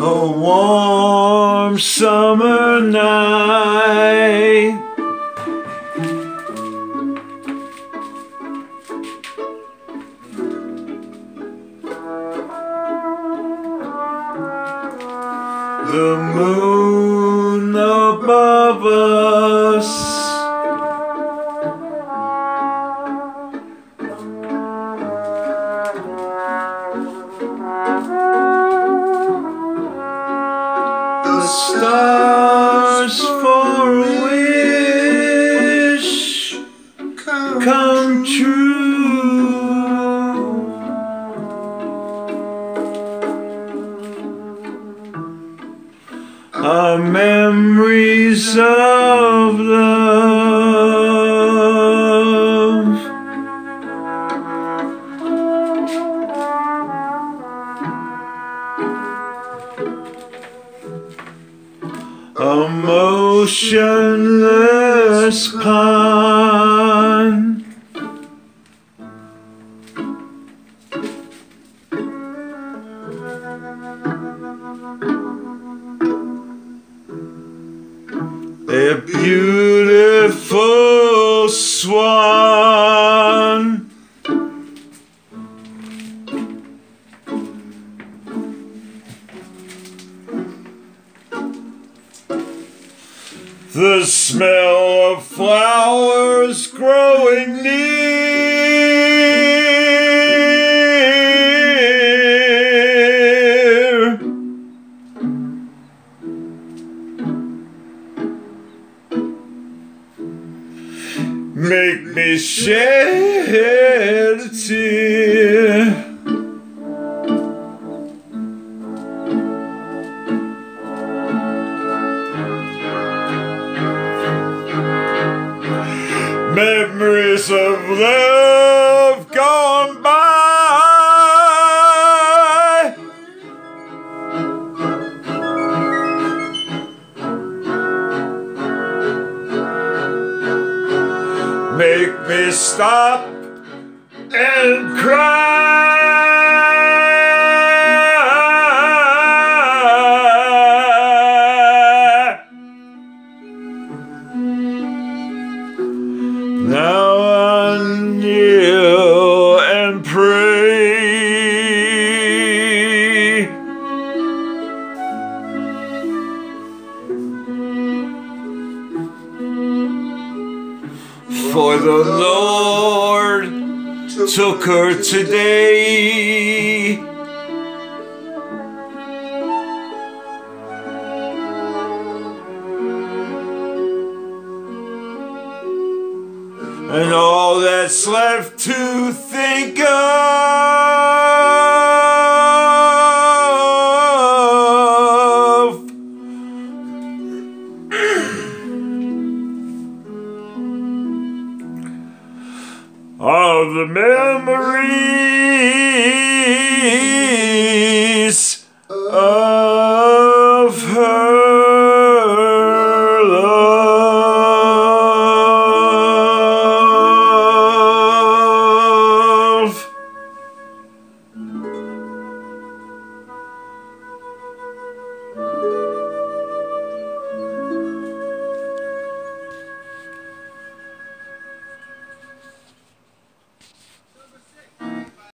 A warm summer night. The moon above us. Stars for a wish come true. Our memories of love. A motionless pond. A beautiful The smell of flowers growing near. Make me shed a tear. Love gone by. Make me stop and cry. Now Kneel and pray. For the Lord took her today. and all that's left to think of. of the memories of her love.